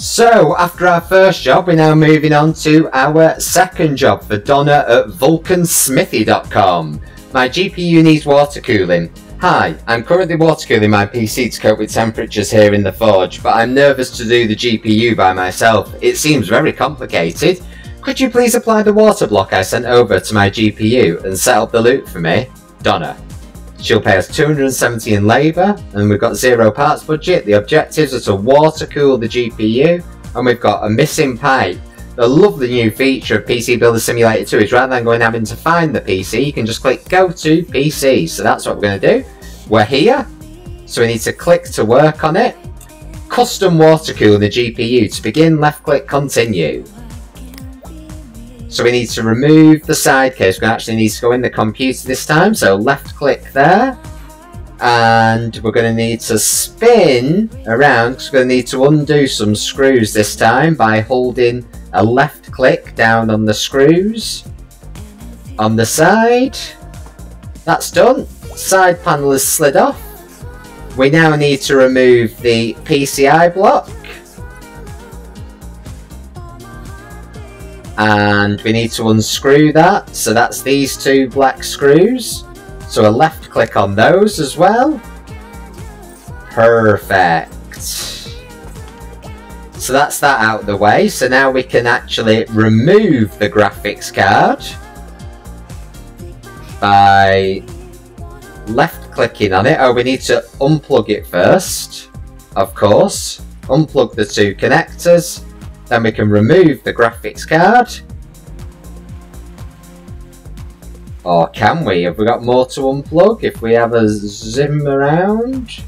So, after our first job, we're now moving on to our second job for Donna at vulcansmithy.com. My GPU needs water cooling. Hi, I'm currently water cooling my PC to cope with temperatures here in the forge, but I'm nervous to do the GPU by myself. It seems very complicated. Could you please apply the water block I sent over to my GPU and set up the loop for me? Donna. She'll pay us 270 in labour, and we've got zero parts budget. The objectives are to water cool the GPU, and we've got a missing pipe. The lovely new feature of PC Builder Simulator 2 is rather than going having to find the PC, you can just click Go to PC. So that's what we're going to do. We're here, so we need to click to work on it. Custom water cool the GPU. To begin, left click Continue. So we need to remove the side case. We actually need to go in the computer this time. So left click there. And we're going to need to spin around because we're going to need to undo some screws this time by holding a left click down on the screws. On the side. That's done. Side panel is slid off. We now need to remove the PCI block. And we need to unscrew that. So that's these two black screws. So a left click on those as well. Perfect. So that's that out of the way. So now we can actually remove the graphics card by left clicking on it. Oh we need to unplug it first of course. Unplug the two connectors then we can remove the graphics card. Or can we? Have we got more to unplug if we have a zoom around?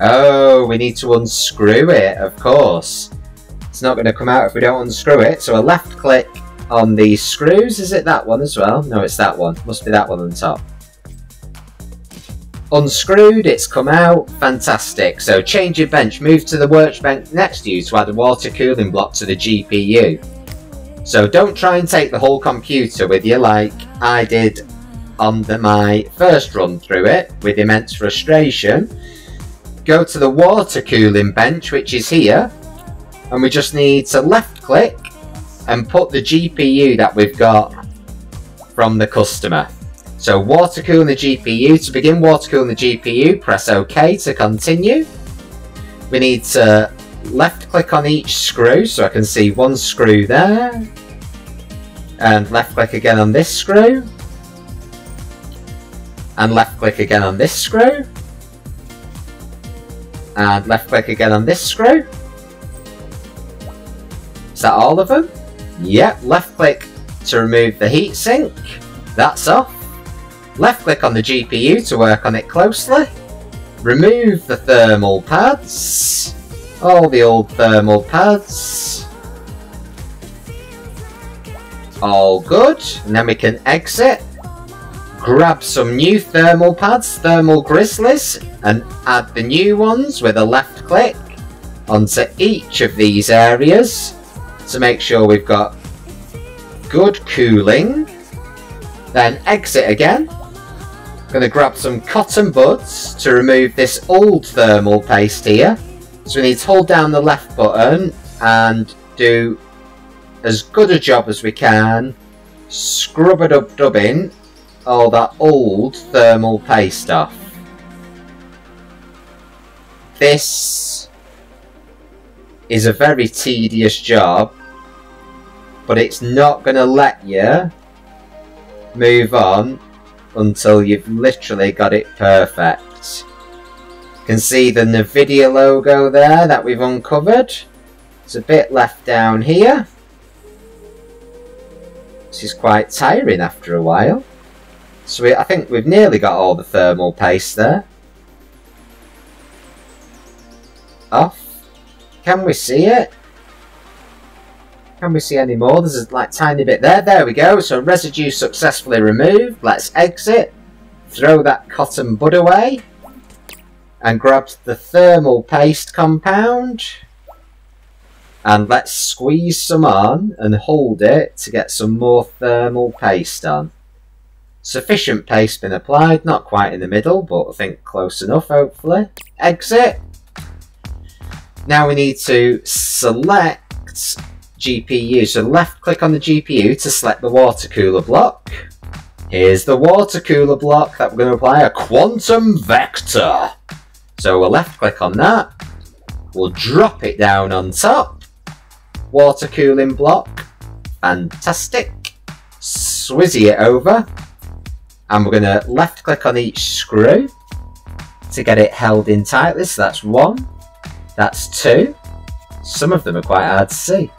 Oh, we need to unscrew it, of course. It's not going to come out if we don't unscrew it. So a left click on the screws. Is it that one as well? No, it's that one. Must be that one on top unscrewed, it's come out, fantastic. So change your bench, move to the workbench next to you to add a water cooling block to the GPU. So don't try and take the whole computer with you like I did on the, my first run through it with immense frustration. Go to the water cooling bench which is here and we just need to left click and put the GPU that we've got from the customer. So water cooling the GPU. To begin water cooling the GPU, press OK to continue. We need to left click on each screw so I can see one screw there. And left click again on this screw. And left click again on this screw. And left click again on this screw. Is that all of them? Yep, left click to remove the heatsink. That's off. Left click on the GPU to work on it closely. Remove the thermal pads. All the old thermal pads. All good. And then we can exit. Grab some new thermal pads, thermal grizzlies, and add the new ones with a left click onto each of these areas to make sure we've got good cooling. Then exit again to grab some cotton buds to remove this old thermal paste here. So we need to hold down the left button and do as good a job as we can scrub it up dubbing all that old thermal paste off. This is a very tedious job but it's not going to let you move on until you've literally got it perfect. You can see the NVIDIA logo there that we've uncovered. It's a bit left down here. This is quite tiring after a while. So we, I think we've nearly got all the thermal paste there. Off. Can we see it? Can we see any more? There's a like tiny bit there. There we go. So residue successfully removed. Let's exit. Throw that cotton bud away. And grab the thermal paste compound. And let's squeeze some on and hold it to get some more thermal paste on. Sufficient paste been applied, not quite in the middle, but I think close enough hopefully. Exit. Now we need to select GPU. So left click on the GPU to select the water cooler block. Here's the water cooler block that we're going to apply a quantum vector. So we'll left click on that. We'll drop it down on top. Water cooling block. Fantastic. Swizzy it over. And we're going to left click on each screw to get it held in tightly. So that's one. That's two. Some of them are quite hard to see.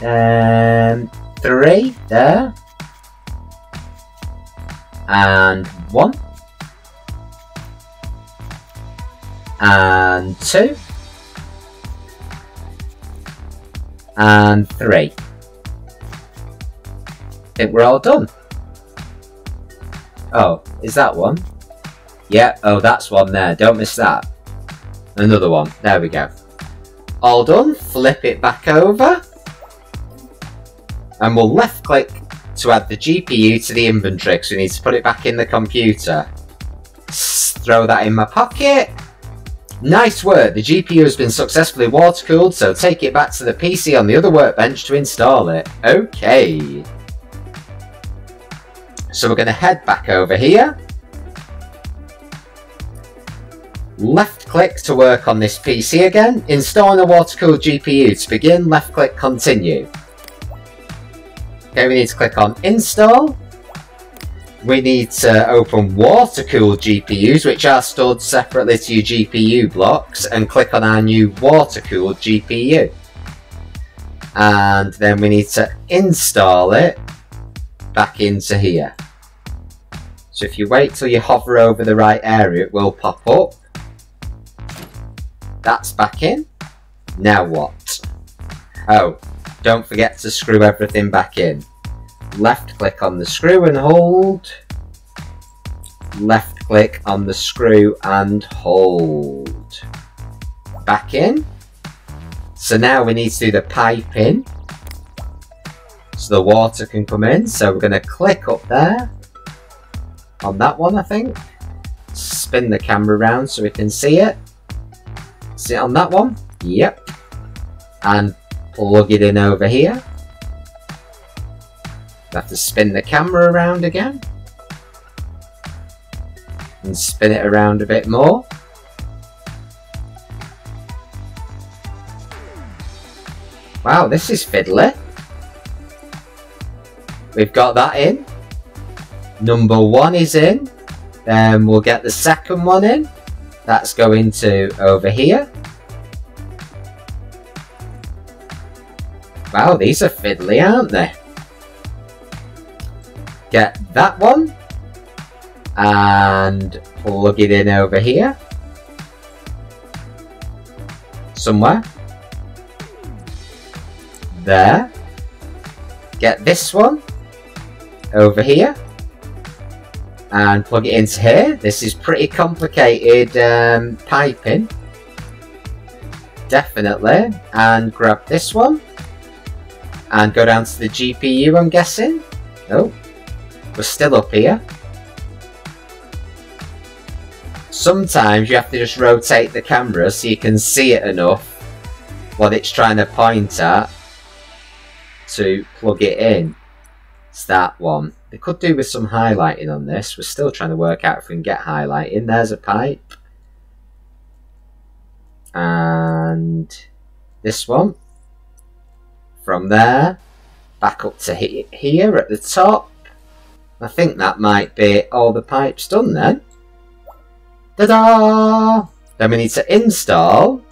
Um, three there. And one. And two. And three. I think we're all done. Oh, is that one? Yeah, oh that's one there, don't miss that. Another one, there we go. All done, flip it back over. And we'll left click to add the GPU to the inventory because we need to put it back in the computer. throw that in my pocket. Nice work, the GPU has been successfully water cooled, so take it back to the PC on the other workbench to install it. Okay. So we're going to head back over here. Left click to work on this PC again. Installing a water-cooled GPU. To begin, left click continue. Okay, we need to click on install. We need to open water-cooled GPUs, which are stored separately to your GPU blocks, and click on our new water-cooled GPU. And then we need to install it back into here. So if you wait till you hover over the right area, it will pop up. That's back in. Now what? Oh, don't forget to screw everything back in. Left click on the screw and hold. Left click on the screw and hold. Back in. So now we need to do the pipe in. So the water can come in. So we're going to click up there on that one, I think. Spin the camera around so we can see it. See it on that one? Yep. And plug it in over here. Have to spin the camera around again. And spin it around a bit more. Wow, this is fiddly. We've got that in. Number one is in. Then we'll get the second one in. That's going to over here. Wow, these are fiddly, aren't they? Get that one. And plug it in over here. Somewhere. There. Get this one. Over here and plug it into here. This is pretty complicated um, piping. Definitely. And grab this one. And go down to the GPU, I'm guessing. Oh, we're still up here. Sometimes you have to just rotate the camera so you can see it enough what it's trying to point at to plug it in. It's that one. They could do with some highlighting on this. We're still trying to work out if we can get highlighting. There's a pipe. And this one. From there, back up to he here at the top. I think that might be all the pipes done then. Ta-da! Then we need to install.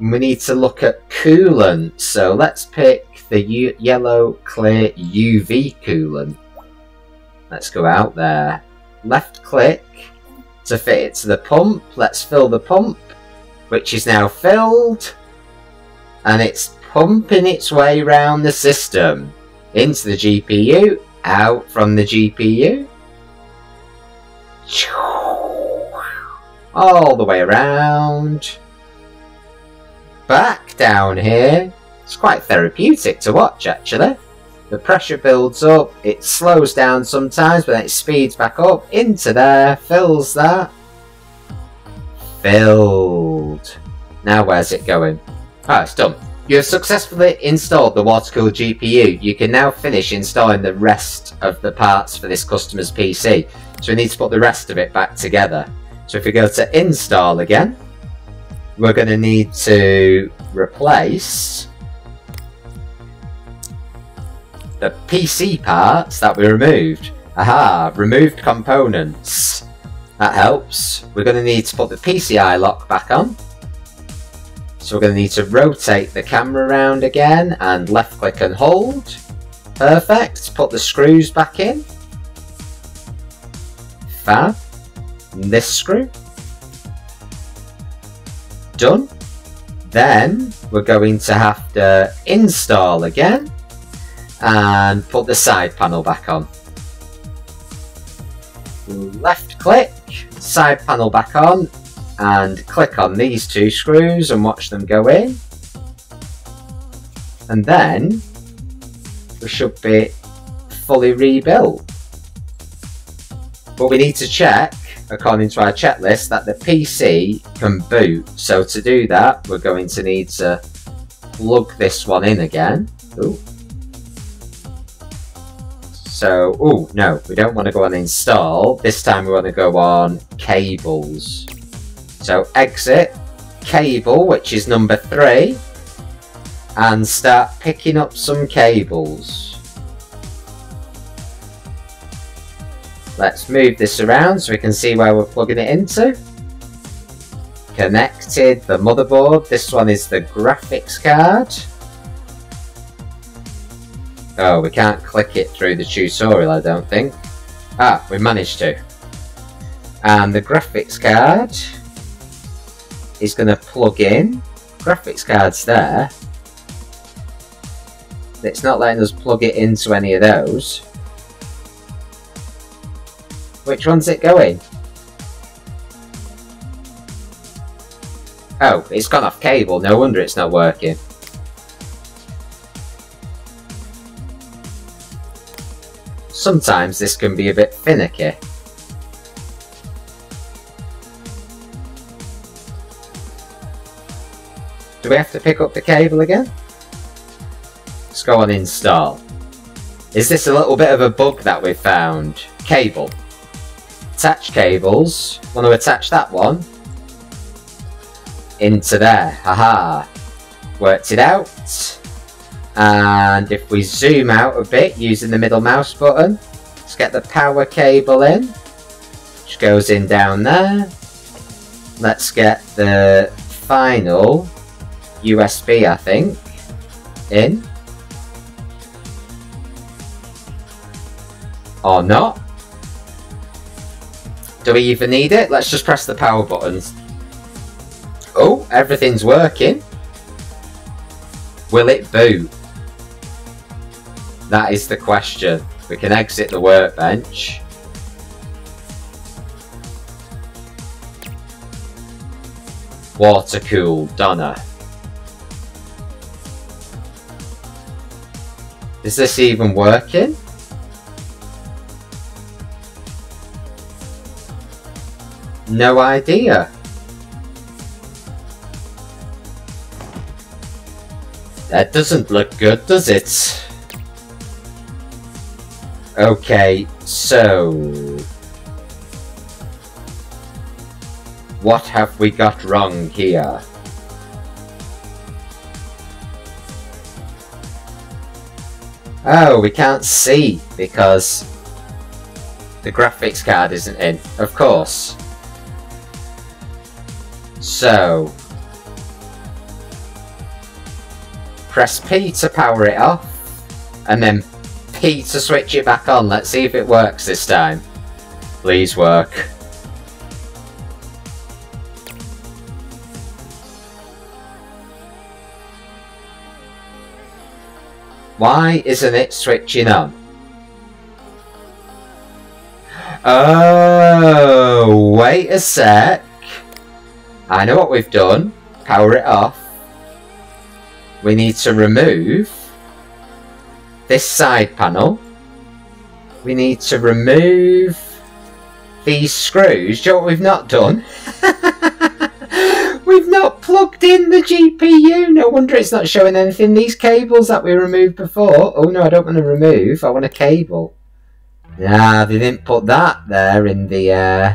We need to look at coolant. So let's pick the U yellow clear UV coolant. Let's go out there. Left click to fit it to the pump. Let's fill the pump, which is now filled. And it's pumping its way around the system. Into the GPU, out from the GPU. All the way around. Back down here. It's quite therapeutic to watch, actually. The pressure builds up, it slows down sometimes, but then it speeds back up into there, fills that. Filled. Now where's it going? Ah, it's done. You have successfully installed the water-cooled GPU. You can now finish installing the rest of the parts for this customer's PC. So we need to put the rest of it back together. So if we go to install again, we're going to need to replace the PC parts that we removed. Aha, removed components. That helps. We're going to need to put the PCI lock back on. So we're going to need to rotate the camera around again and left click and hold. Perfect. Put the screws back in. Fab. This screw. Done. Then we're going to have to install again and put the side panel back on. Left click, side panel back on, and click on these two screws and watch them go in. And then we should be fully rebuilt. But we need to check, according to our checklist, that the PC can boot. So to do that, we're going to need to plug this one in again. Ooh. So, oh no, we don't want to go on install. This time we want to go on cables. So exit, cable, which is number three, and start picking up some cables. Let's move this around so we can see where we're plugging it into. Connected, the motherboard. This one is the graphics card. Oh, we can't click it through the tutorial, I don't think. Ah, we managed to. And the graphics card is going to plug in. Graphics card's there. It's not letting us plug it into any of those. Which one's it going? Oh, it's gone off cable. No wonder it's not working. Sometimes this can be a bit finicky. Do we have to pick up the cable again? Let's go on install. Is this a little bit of a bug that we found? Cable. Attach cables. Want to attach that one? Into there. Haha. Worked it out. And if we zoom out a bit using the middle mouse button, let's get the power cable in, which goes in down there. Let's get the final USB, I think, in. Or not. Do we even need it? Let's just press the power buttons. Oh, everything's working. Will it boot? That is the question. We can exit the workbench. Water cool, Donna. Is this even working? No idea. That doesn't look good, does it? Okay, so... What have we got wrong here? Oh, we can't see because the graphics card isn't in, of course. So, press P to power it off, and then P to switch it back on. Let's see if it works this time. Please work. Why isn't it switching on? Oh, wait a sec. I know what we've done. Power it off. We need to remove this side panel. We need to remove these screws. Do you know what we've not done? we've not plugged in the GPU. No wonder it's not showing anything. These cables that we removed before. Oh no, I don't want to remove. I want a cable. Nah, they didn't put that there in the uh,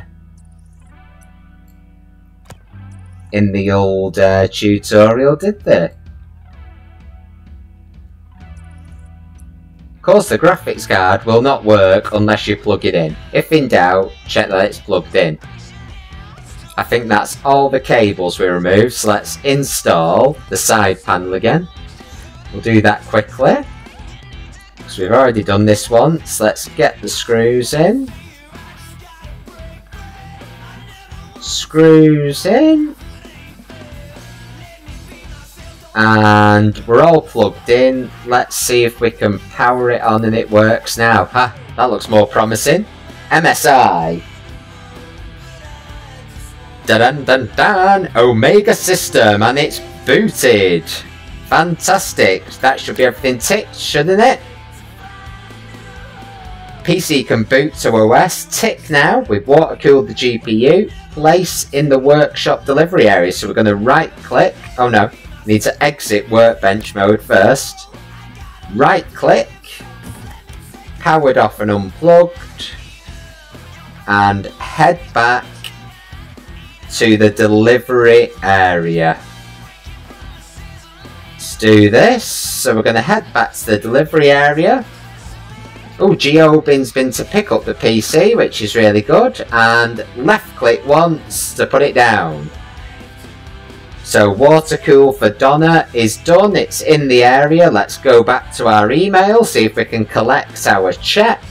in the old uh, tutorial, did they? Of course, the graphics card will not work unless you plug it in. If in doubt, check that it's plugged in. I think that's all the cables we removed, so let's install the side panel again. We'll do that quickly. Because we've already done this once. Let's get the screws in. Screws in. And we're all plugged in. Let's see if we can power it on and it works now. Huh, that looks more promising. MSI. Dun dun dun! Omega system and it's booted. Fantastic. That should be everything ticked, shouldn't it? PC can boot to OS. Tick now. We've water cooled the GPU. Place in the workshop delivery area. So we're going to right click. Oh no. Need to exit workbench mode first. Right click. Powered off and unplugged. And head back to the delivery area. Let's do this. So we're going to head back to the delivery area. Oh, GeoBin's been to pick up the PC, which is really good. And left click once to put it down. So water cool for Donna is done. It's in the area. Let's go back to our email, see if we can collect our check.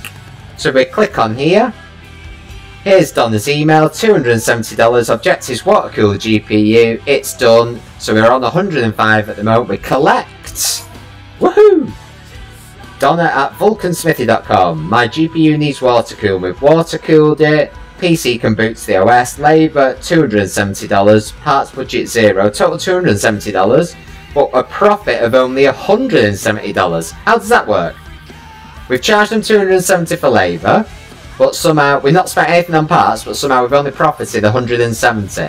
So we click on here. Here's Donna's email, $270, objectives water cooler GPU, it's done. So we're on 105 at the moment, we collect. Woohoo! Donna at vulcansmithy.com. My GPU needs water cooling. We've water cooled it. PC can boot to the OS. Labour $270. Parts budget zero. Total $270. But a profit of only $170. How does that work? We've charged them 270 for labour. But somehow, we've not spent anything on parts, but somehow we've only profited 170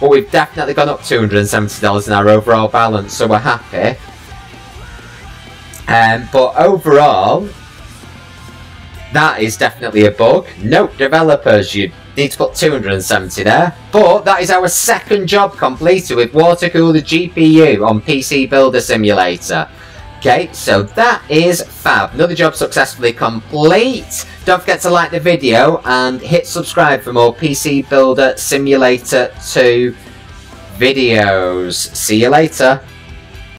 But we've definitely gone up $270 in our overall balance, so we're happy. Um, but overall, that is definitely a bug. Note developers, you need to put 270 there. But that is our second job completed with water cooler GPU on PC Builder Simulator. Okay, so that is fab. Another job successfully complete. Don't forget to like the video and hit subscribe for more PC Builder Simulator 2 videos. See you later.